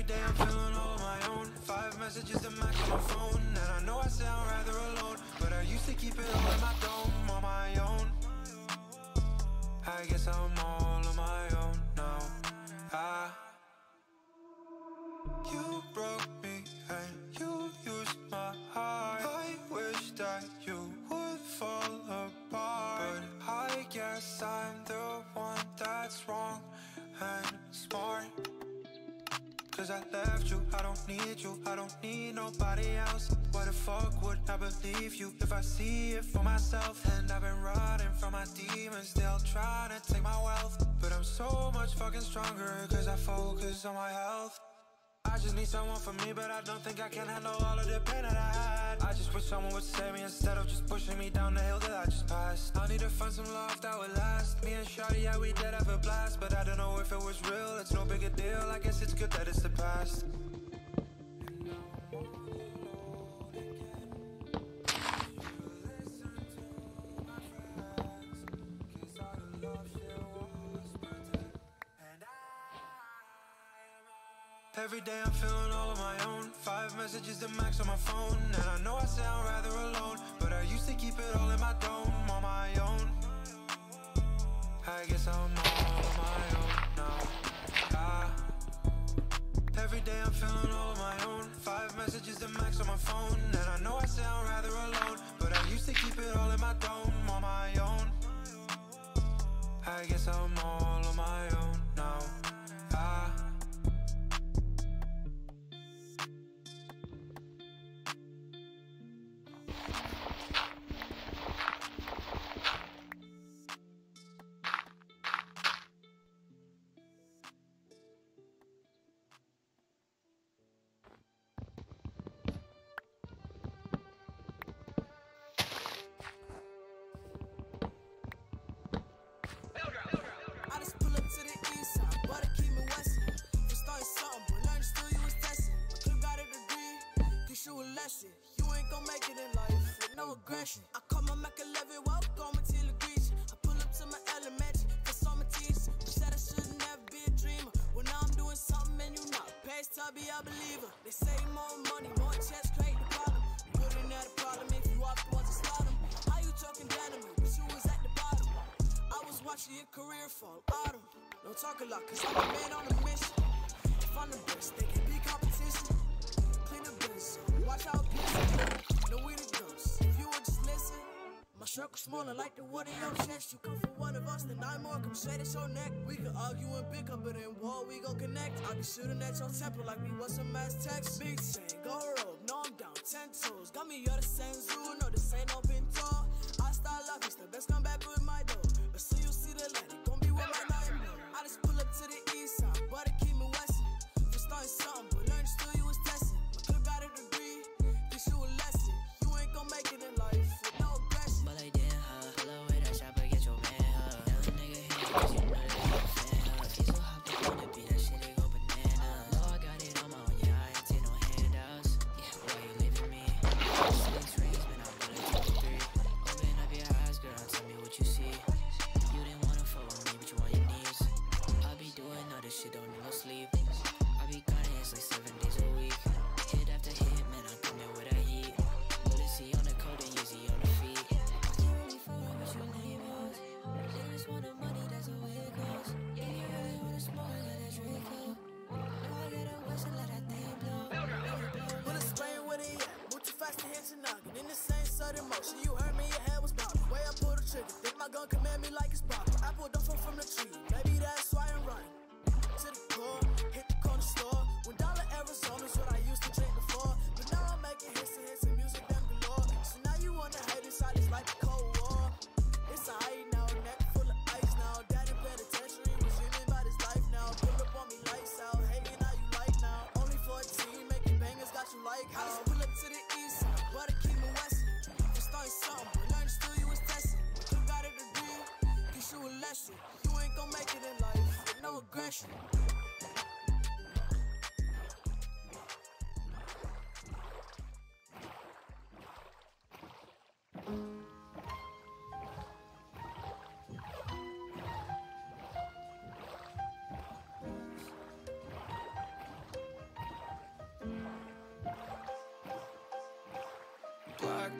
Every day I'm feeling all on my own. Five messages to on my phone. And I know I sound rather alone. But I used to keep it all in my dome on my own. I guess I'm all on my own now. I, Cause I left you, I don't need you, I don't need nobody else. Why the fuck would I believe you if I see it for myself? And I've been running from my demons, still trying to take my wealth. But I'm so much fucking stronger cause I focus on my health. I just need someone for me, but I don't think I can handle all of the pain that I had. I just wish someone would save me instead of just pushing me down the hill that I just passed. I need to find some love that would last. Me and Shawty, yeah, we did have a blast, but I don't know if it was real. It's no big deal. I guess it's good that it's the past. Every day I'm feeling all on my own. Five messages to max on my phone. And I know I sound rather alone. But I used to keep it all in my dome on my own. I guess I'm all on my own now. I, every day I'm feeling all on my own. Five messages to max on my phone. And I know I sound rather alone. But I used to keep it all in my dome on my own. I guess I'm all on my own Be a believer. They say more money, more checks, create the problem. Wouldn't have a problem if you up towards a stardom. How you talking down to me, but you was at the bottom. I was watching your career fall bottom. Don't talk a lot, cause I'm a man on a mission. If I'm the best, they can be competition. Clean the business watch out, piss. Know we the ghosts. My circle smaller like the wood in your chest. You come for one of us, then I'm more. Come straight at your neck. We can argue and bicker, but in war we gon' connect. I be shooting at your temple like we was some mass text. Big chain, go rope, no I'm down, ten toes. Got me, you're the same no this ain't no pinto. I love, it's the best come back with my dough. But soon you see the light, gon' be with my nightmare. I just pull up to the east side, but it keep me westin'. For starting something, this shit, don't need no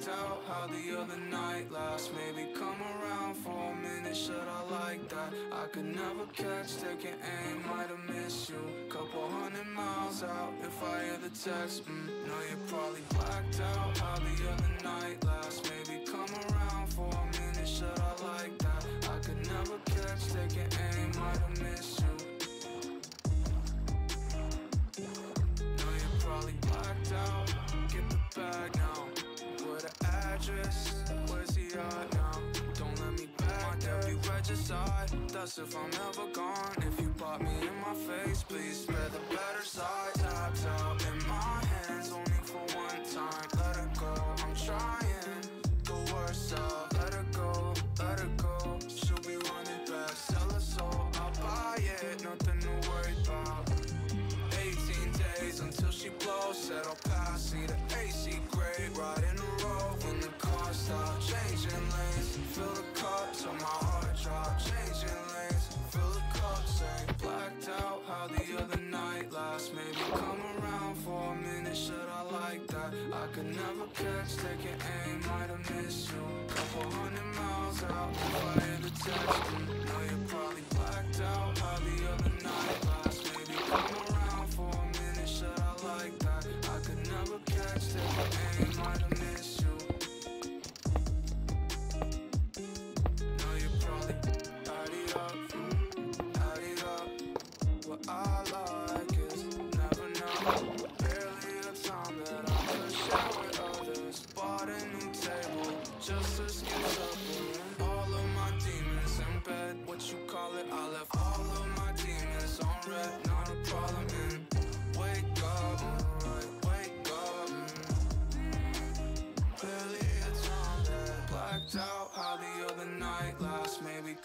out How the other night last. Maybe come around for a minute Should I like that? I could never catch Taking aim, might have missed you. Couple hundred miles out If I hear the text, mm, No, you're probably blacked out. How the other night last Maybe side. That's if I'm ever gone. If you bought me in my face Please spare the better side. Tap, tap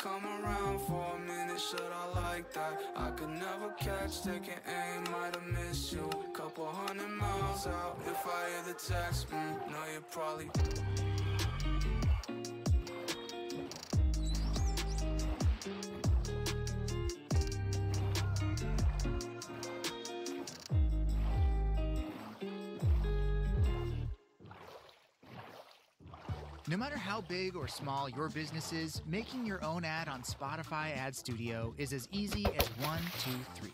come around for a minute, shit, I like that? I could never catch, taking aim, might have missed you. Couple hundred miles out, if I hear the text, mm, know you probably No matter how big or small your business is, making your own ad on Spotify Ad Studio is as easy as one, two, three.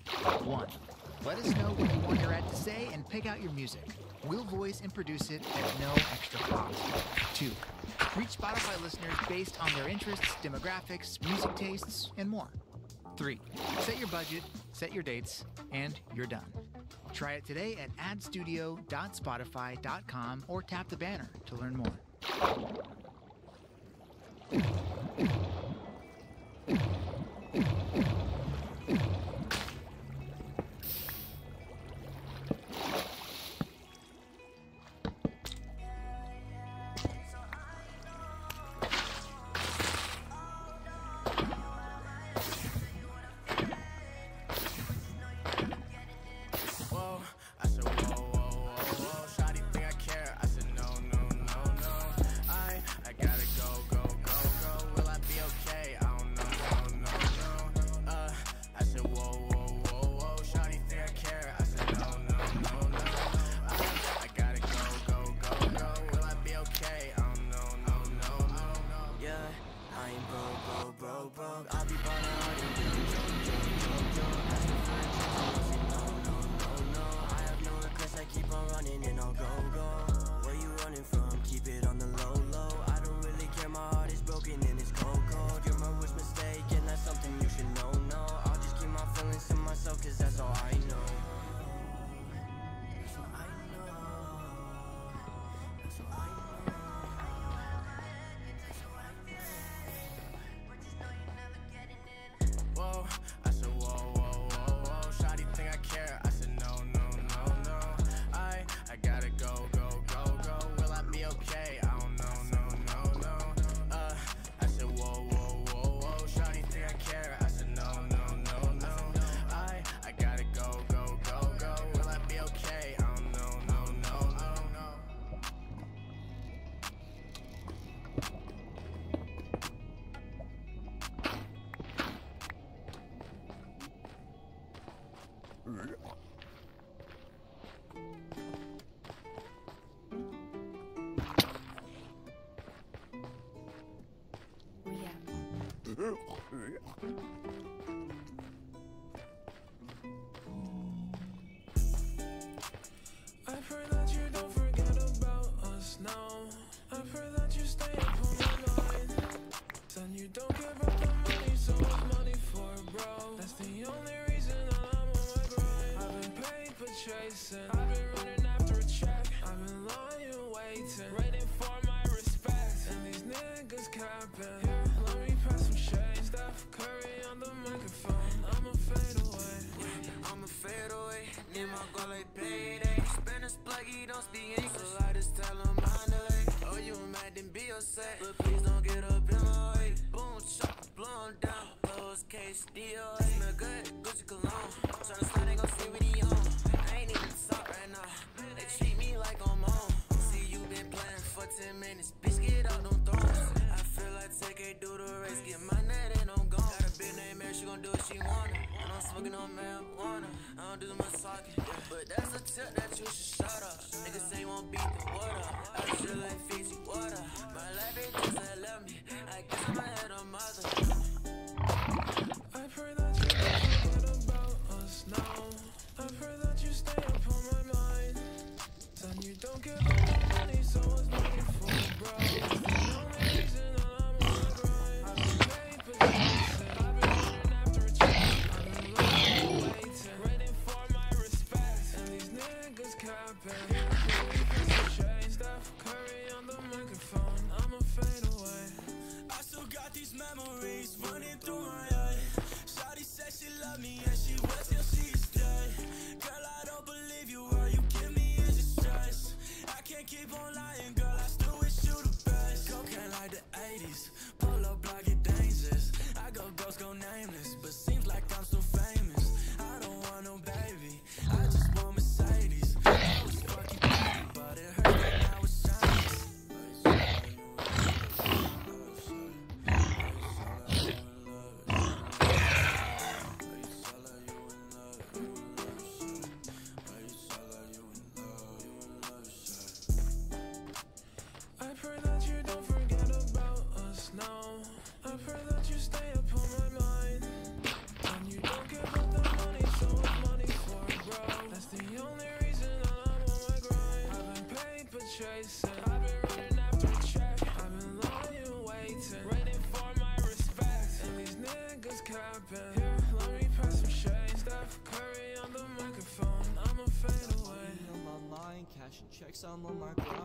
One, let us know what you want your ad to say and pick out your music. We'll voice and produce it at no extra cost. Two, reach Spotify listeners based on their interests, demographics, music tastes, and more. Three, set your budget, set your dates, and you're done. Try it today at adstudio.spotify.com or tap the banner to learn more you うん。don't do what she wanna. And I'm smoking on marijuana. I don't do much talking. But that's a tip that you should shut up. Niggas say you won't beat the water. I feel like Fiji water. My life ain't just a love I guess I'm my head on mother. me she till she's dead Girl, I don't believe you, you me is I can't keep on lying, girl. some of my clothes.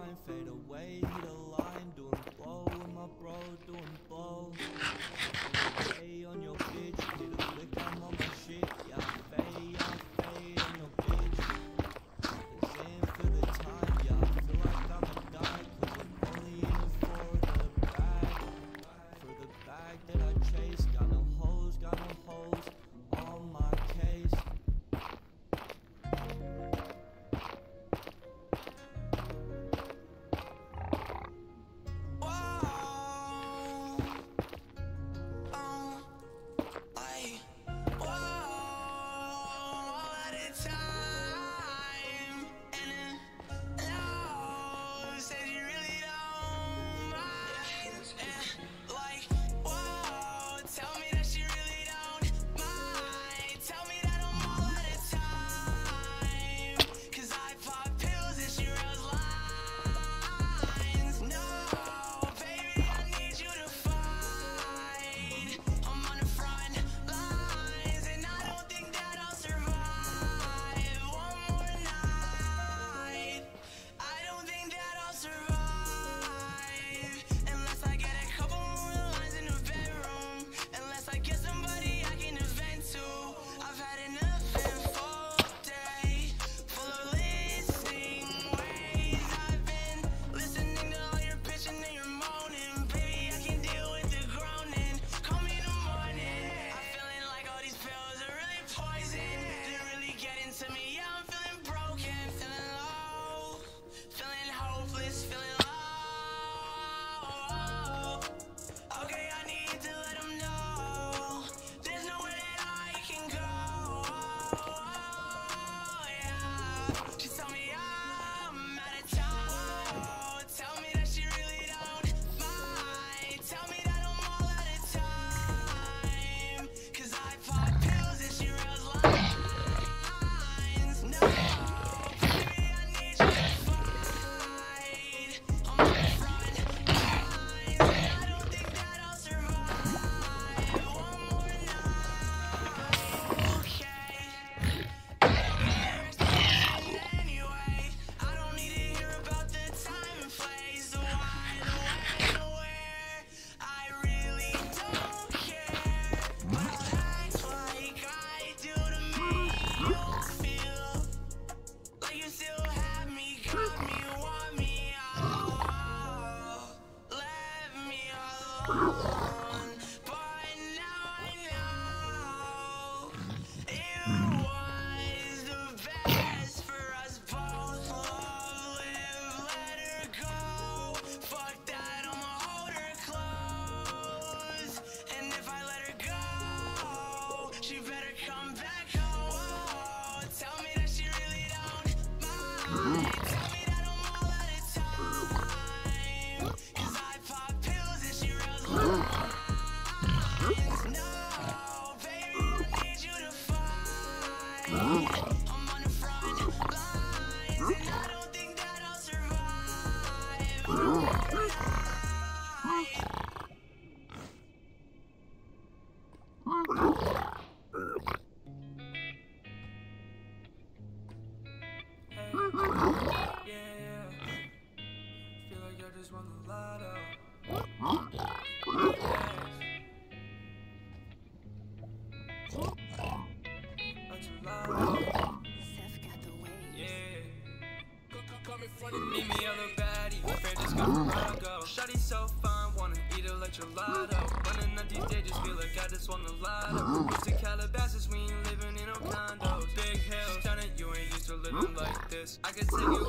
Gelato. Running up these days, just feel like I just won the lotto. Used to Calabasas, we ain't living in no condos. Big hills, turn it, you ain't used to living like this. I can take you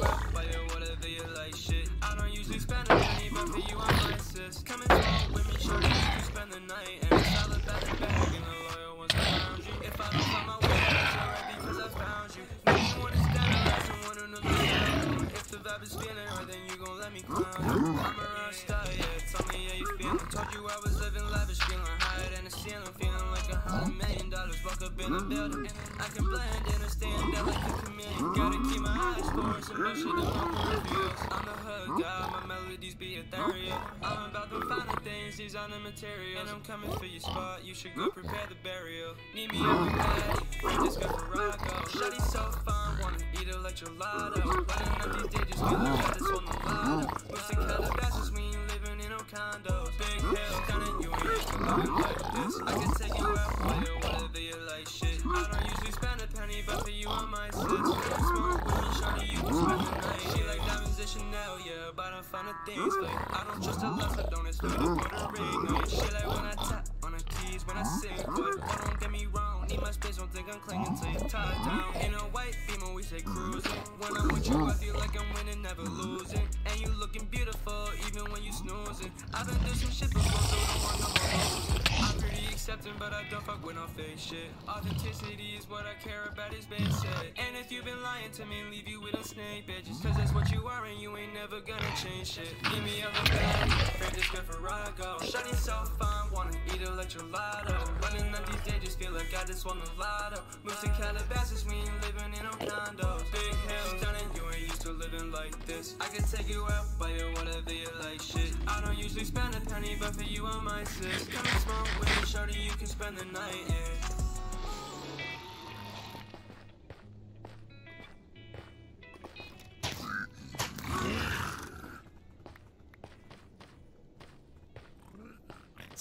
feel like I'm winning, never losing. And you looking beautiful, even when you snoozing. I've been through some shit before, so don't want no more. I'm pretty accepting, but I don't fuck with no fake shit. Authenticity is what I care about, is said. And if you've been lying to me, leave you with a snake, bitches. Cause that's what you are, and you ain't never gonna change shit. Give me a little bag, afraid this good Farrago. Shawty so fine, wanna eat gelato. Running up these days, just feel like I just won the lotto. Moved to Calabasas, we ain't living in no condos. Big hills, stunning, you ain't used to living like this. I can take you out, buy you whatever you like, shit. I don't usually spend a penny, but for you, I'm my sis. Come and smoke with me, shorty, you can spend the night, yeah.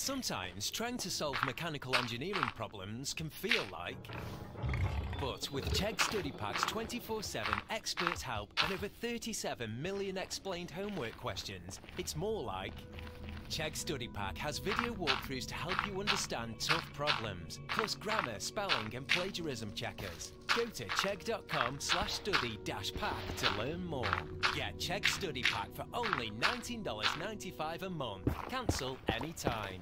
Sometimes trying to solve mechanical engineering problems can feel like. But with Chegg Study Pack's 24 7 expert help and over 37 million explained homework questions, it's more like. Chegg Study Pack has video walkthroughs to help you understand tough problems, plus grammar, spelling, and plagiarism checkers. Go to chegg.com slash study dash pack to learn more. Get Chegg Study Pack for only $19.95 a month. Cancel anytime.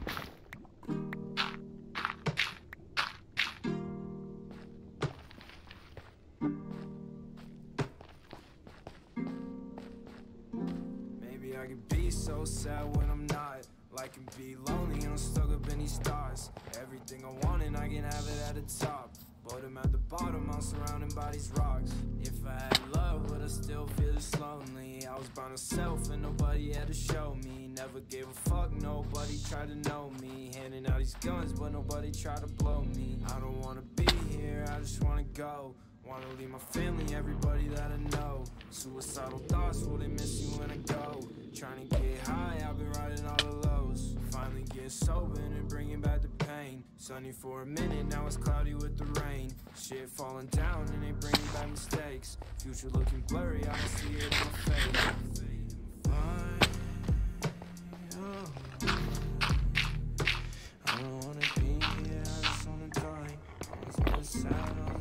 Maybe I can be so sad when I'm. Like can be lonely and I'm stuck up in these stars. Everything I want and I can have it at the top. But I'm at the bottom, I'm surrounded by these rocks. If I had love, would I still feel this lonely? I was by myself and nobody had to show me. Never gave a fuck, nobody tried to know me. Handing out these guns, but nobody tried to blow me. I don't wanna be here, I just wanna go. Wanna leave my family, everybody that I know. Suicidal thoughts, will they miss you when I go? Trying to get high, I've been riding all the lows. Finally getting sober and bringing back the pain. Sunny for a minute, now it's cloudy with the rain. Shit falling down and they bringing back mistakes. Future looking blurry, I don't see it on my face. Oh. I don't wanna be here, I just wanna die. Sad, I'll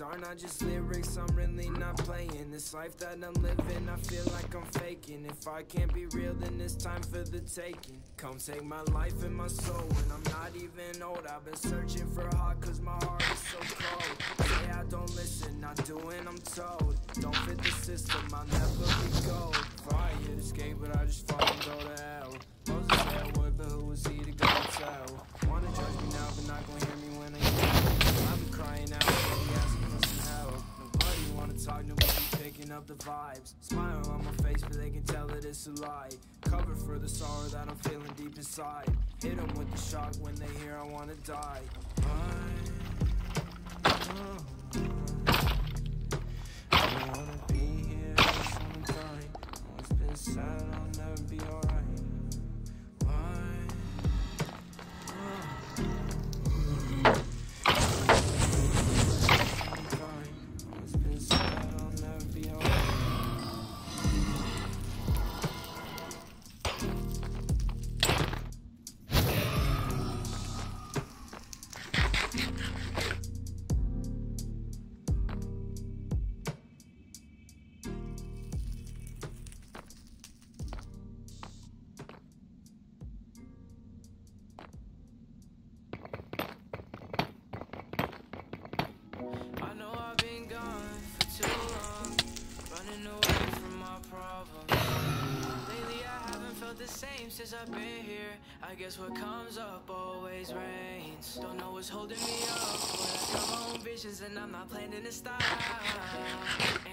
are not just lyrics, I'm really not playing. This life that I'm living, I feel like I'm faking. If I can't be real, then it's time for the taking. Come take my life and my soul, and I'm not even old. I've been searching for heart, cause my heart is so cold. Say I don't listen, not doing, I'm told. Don't fit the system, I'll never be gold. Fire escape, but I just and go to hell. Moses said I would, but who was he to go tell? Wanna judge me now, but not gonna hear talk, nobody picking up the vibes. Smile on my face, but they can tell that it's a lie. Cover for the sorrow that I'm feeling deep inside. Hit them with the shock when they hear I wanna die. I, wanna be here. Oh, it's been sad, I'll never be alright. Guess what comes up always rains. Don't know what's holding me up, but I got my own visions and I'm not planning to stop.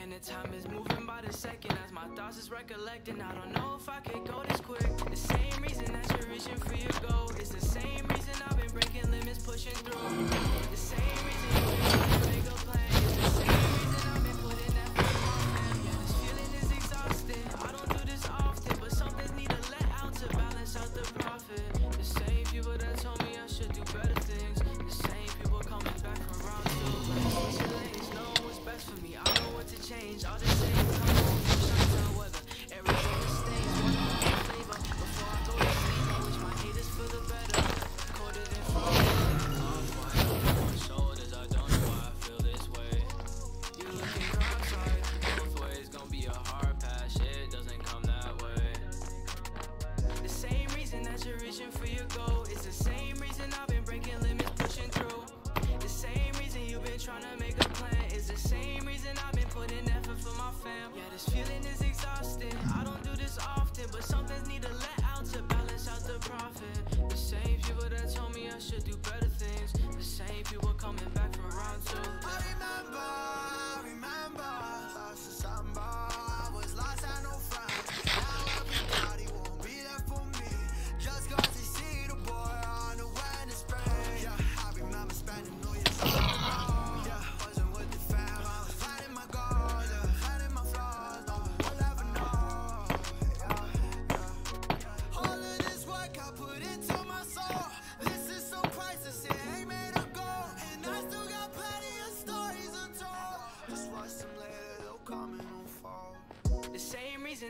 And the time is moving by the second as my thoughts is recollecting. I don't know if I could go this quick. The same reason that you're reaching for your goal is the same reason I've been breaking limits, pushing through. The same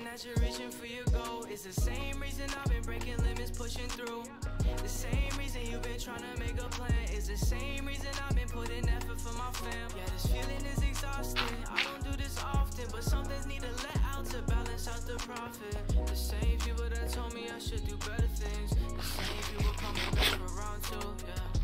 reason that you're reaching for your goal is the same reason I've been breaking limits, pushing through. The same reason you've been trying to make a plan is the same reason I've been putting effort for my fam. Yeah, this feeling is exhausting. I don't do this often, but some things need to let out to balance out the profit. The same people that told me I should do better things. The same people coming back around round two. Yeah.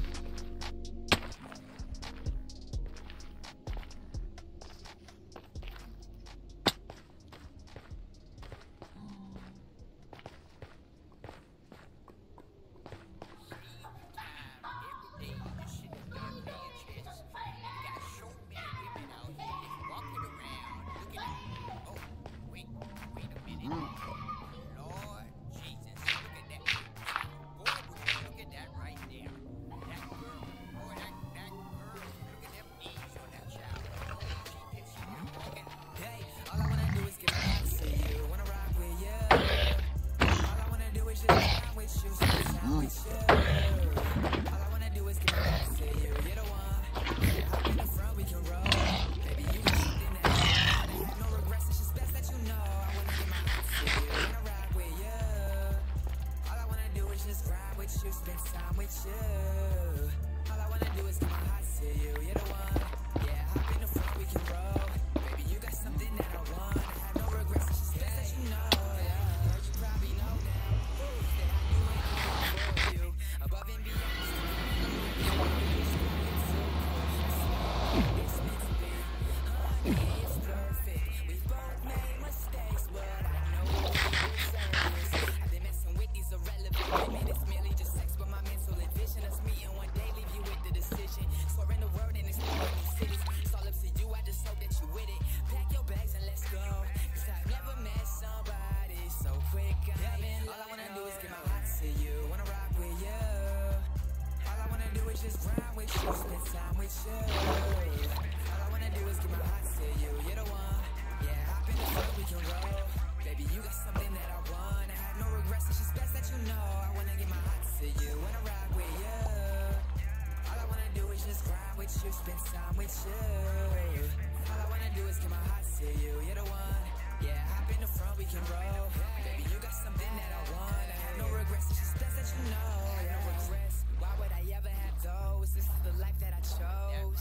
you, spend time with you. All I wanna do is get my heart to you, you're the one. Yeah, hop in the front, we can roll. Baby, you got something that I want. I have no regrets, it's just best that you know. No regrets, why would I ever have those? This is the life that I chose.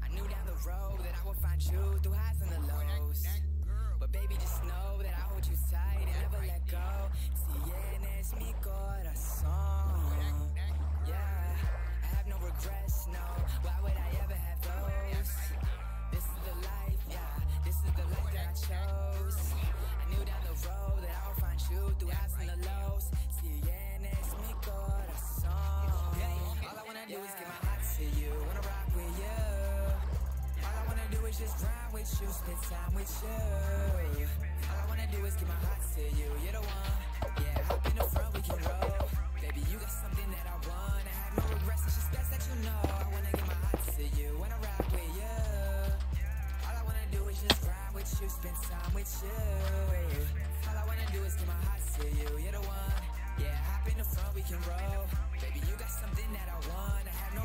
I knew down the road that I would find you Through highs and the lows. But baby, just know that I hold you tight And never let go. Tienes mi corazón. Yeah. I have no regrets, no. Why would I ever have those? This is the life, yeah. This is the life that I chose. I knew down the road that I would find you through highs and the lows. Tienes mi corazón. All I wanna do is give my heart to you. Wanna rock with you. All I wanna do is just grind with you, spend time with you. All I wanna do is give my heart to you. You're the one. Yeah, hop in the front, we can roll. Baby, you got something that I want you. I wanna give my heart to you when I ride with you. All I wanna do is just grind with you, spend time with you. All I wanna do is give my heart to you. You're the one. Yeah, hop in the front, we can roll. Baby, you got something that I want. I have no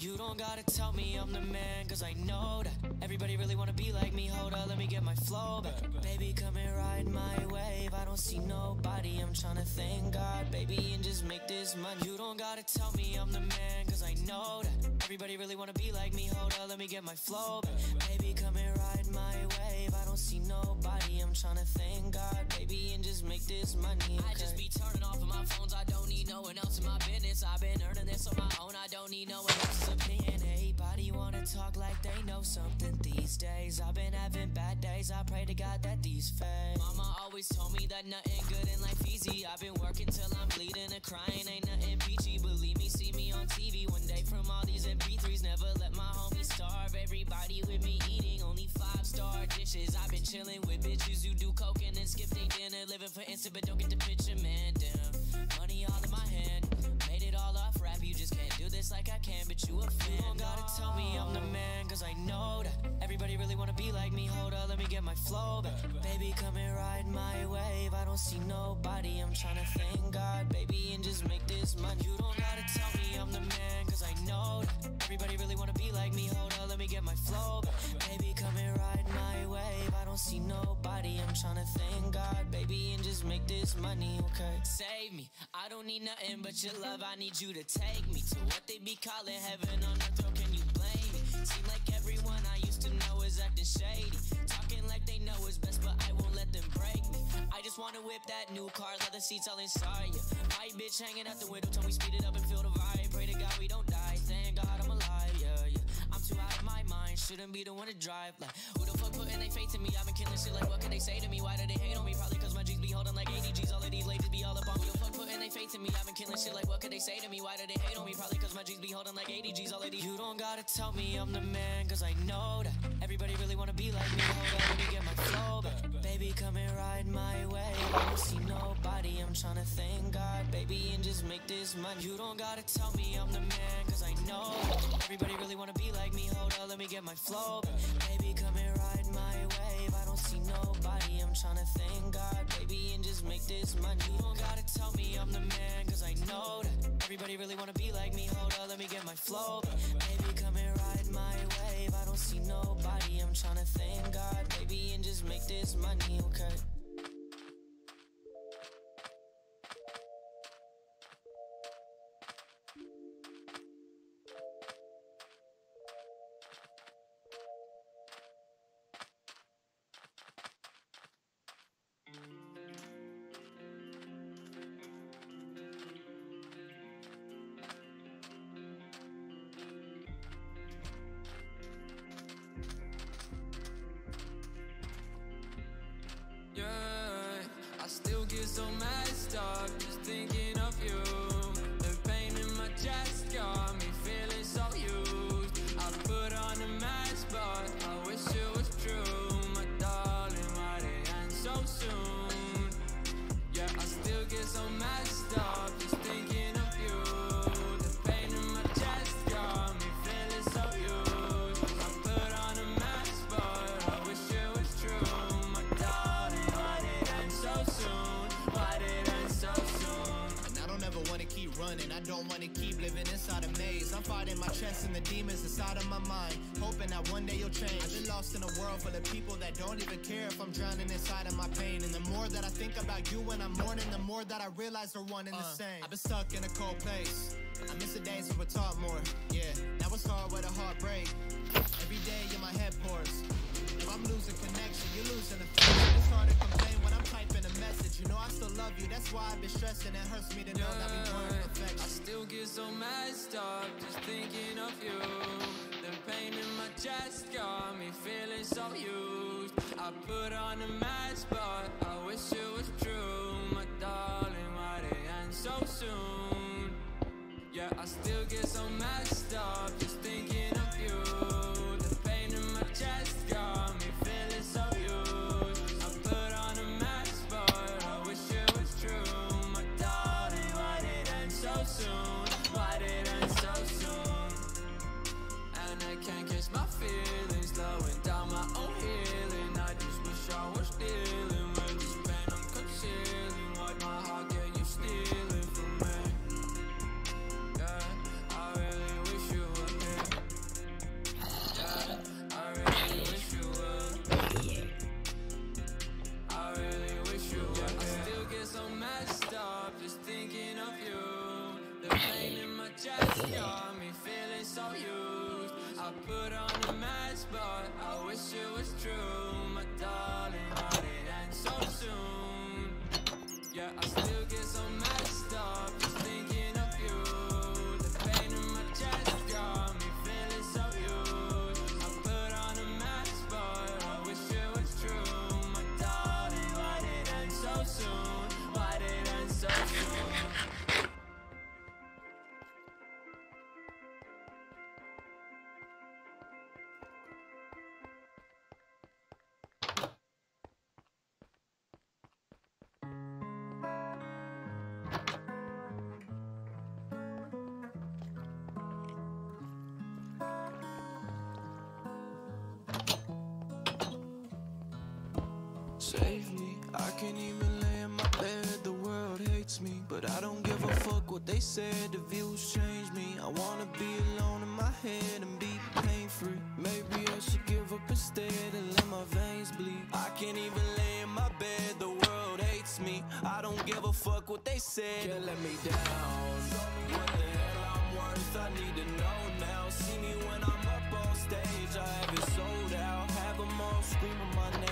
You don't gotta tell me I'm the man, cause I know that everybody really wanna be like me. Hold up, let me get my flow back. Baby, come and ride my wave. I don't see nobody, I'm tryna thank God, baby, and just make this money. You don't gotta tell me I'm the man, cause I know that everybody really wanna be like me. Hold up, let me get my flow back. Baby, come and ride my wave. I don't see nobody, I'm tryna thank God, baby, and just make this money. I just be turning off of my phones, I don't need no one else in my business. I've been earning this on my own, I don't need no one else's opinion. Everybody wanna talk like they know something these days. I've been having bad days, I pray to God that these fade. Mama always told me that nothing good in life easy. I've been working till I'm bleeding and crying, ain't nothing peachy. Believe me, see me on TV one day from all these MP3s. Never let my homies starve. Everybody with me eating only five star dishes. I've been chilling with bitches who do coke and then skip their dinner. Living for instant, but don't get the picture, man. Damn, back. Baby, come and ride my wave. I don't see nobody, I'm tryna thank God, baby, and just make this money. You don't gotta tell me I'm the man, cause I know that everybody really wanna be like me. Hold up, let me get my flow back. Baby, come and ride my wave. I don't see nobody, I'm tryna thank God, baby, and just make this money, okay? Save me, I don't need nothing but your love. I need you to take me to what they be calling heaven on earth. Or can you blame me? Seem like everyone I used to know is acting shady, like they know it's best, but I won't let them break me. I just wanna whip that new car, leather seats all inside ya. White bitch hanging out the window, tell me speed it up and feel the vibe. Pray to God we don't die. Thank God I'm alive, yeah, yeah. I'm too mind, shouldn't be the one to drive. Like, who the fuck putting their faith in me? I've been killing shit, like, what can they say to me? Why do they hate on me? Probably cause my G's be holding like 80 G's. All of these ladies be all up on me. Who the fuck putting their faith in me? I've been killing shit, like, what can they say to me? Why do they hate on me? Probably cause my G's be holding like 80 G's. All of these. You don't gotta tell me I'm the man, cause I know that everybody really wanna be like me. Hold up, let me get my flow back. Baby, come and ride my way. I don't see nobody, I'm tryna thank God, baby, and just make this money. You don't gotta tell me I'm the man, cause I know everybody really wanna be like me. Hold up, let me get my flow. Baby, come and ride my wave. I don't see nobody, I'm tryna thank God, baby, and just make this money. You don't gotta tell me I'm the man, cause I know that everybody really wanna be like me. Hold up, let me get my flow. Baby, come and ride my wave. I don't see nobody, I'm tryna thank God, baby, and just make this money, okay? I still get so messed up just thinking don't wanna keep living inside a maze. I'm fighting my chest and the demons inside of my mind, hoping that one day you'll change. I've been lost in a world full of people that don't even care if I'm drowning inside of my pain. And the more that I think about you when I'm mourning, the more that I realize we're one and the uh, same. I've been stuck in a cold place. I miss the days when we talk more. Yeah, now it's hard with a heartbreak. Every day in my head pours. I'm losing connection, you're losing affection. It's hard to complain when I'm typing a message. You know I still love you, that's why I've been stressing. It hurts me to know that we weren't I still get so messed up just thinking of you. The pain in my chest got me feeling so used. I put on a mask, but I wish it was true. My darling, why they end so soon? Yeah, I still get so messed up just thinking of you. Save me, I can't even lay in my bed, the world hates me But I don't give a fuck what they said, the views change me. I wanna be alone in my head and be pain-free. Maybe I should give up instead and let my veins bleed. I can't even lay in my bed, the world hates me. I don't give a fuck what they said, can't let me down. What the hell I'm worth, I need to know now. See me when I'm up on stage, I have it sold out. Have them all screaming my name,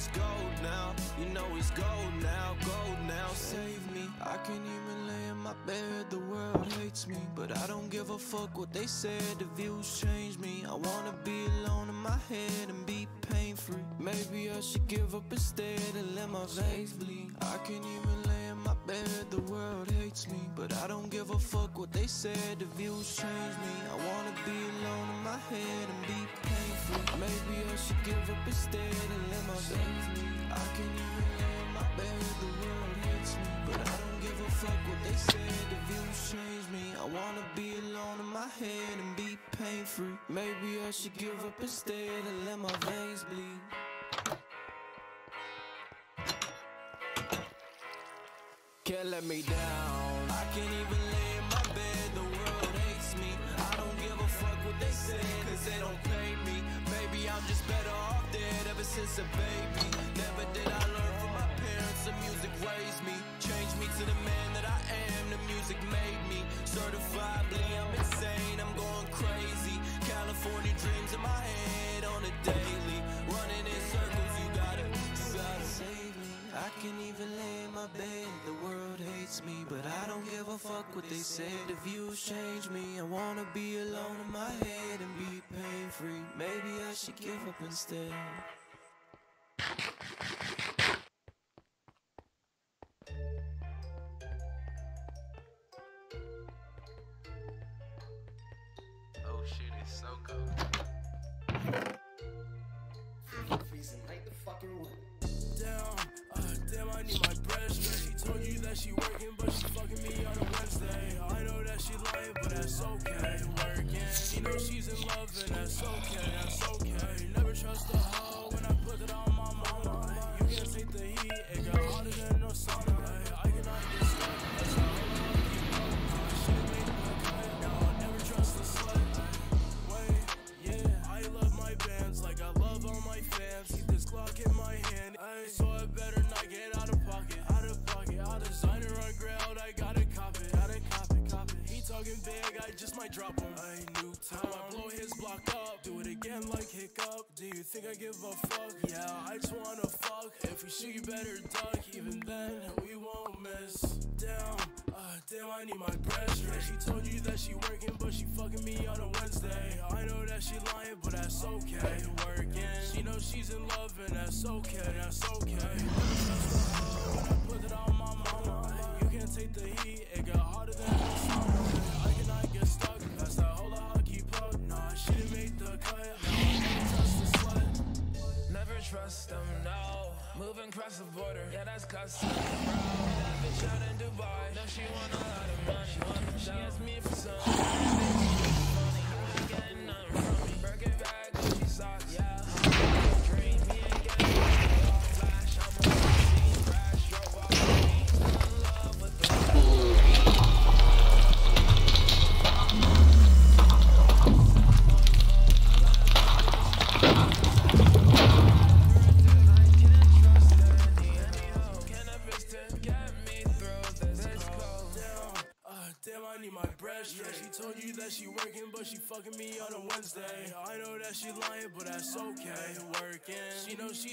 it's gold now. You know it's gold now, gold now. Save me, I can't even lay in my bed, the world hates me But I don't give a fuck what they said, the views change me. I wanna be alone in my head and be pain-free. Maybe I should give up instead and let my veins bleed. I can't even lay my bed, the world hates me But I don't give a fuck what they said, the views change me. I wanna be alone in my head and be pain-free Maybe I should give up instead and let bleed I can't even lay in my bed, the world hates me But I don't give a fuck what they said, the views change me. I wanna be alone in my head and be pain-free. Maybe I should give up instead and let my veins bleed Can't let me down. I can't even lay in my bed, the world hates me. I don't give a fuck what they say, cause they don't pay me. Maybe I'm just better off dead ever since a baby. Never did I learn from my parents, the music raised me. Changed me to the man that I am, the music made me. Certifiably I'm insane, I'm going crazy. California dreams in my head on a daily. Running in circles, I can't even lay in my bed, the world hates me But I don't give a fuck what they said, the views change me I wanna be alone in my head and be pain-free Maybe I should give up instead Oh shit, it's so cold. Freezing like the fucking wood. Damn, uh, damn, I need my bread. She told you that she working, but she fucking me on a Wednesday. I know that she lying, but that's okay. Working, she knows she's in love, and that's okay, that's okay. Never trust a big, I just might drop him. I ain't new time. I blow his block up. Do it again like hiccup. Do you think I give a fuck? Yeah, I just wanna fuck. If we shoot, you better duck. Even then, we won't miss. Damn, uh, damn, I need my pressure. She told you that she working, but she fucking me on a Wednesday. I know that she lying, but that's okay. Working. She knows she's in love, and that's okay. That's okay. Trust them, no. Moving across the border, yeah, that's custom. Bro, that bitch out in Dubai, no, she want a lot of money. She asked me for some.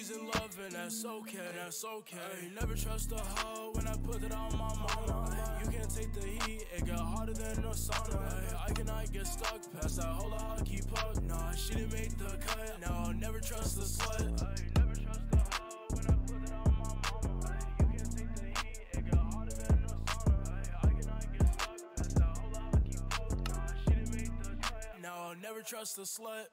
She's in love, and that's okay. That's okay. Never trust a hoe when I put it on my mama. You can't take the heat, it got hotter than a sauna. I cannot get stuck past that whole hockey puck. Nah, she didn't make the cut. No, I'll never trust the slut. Never trust a hoe when I put it on my mama. You can't take the heat, it got than a. I cannot get stuck past that whole hockey puck. Nah, she didn't make the cut. Never trust a slut.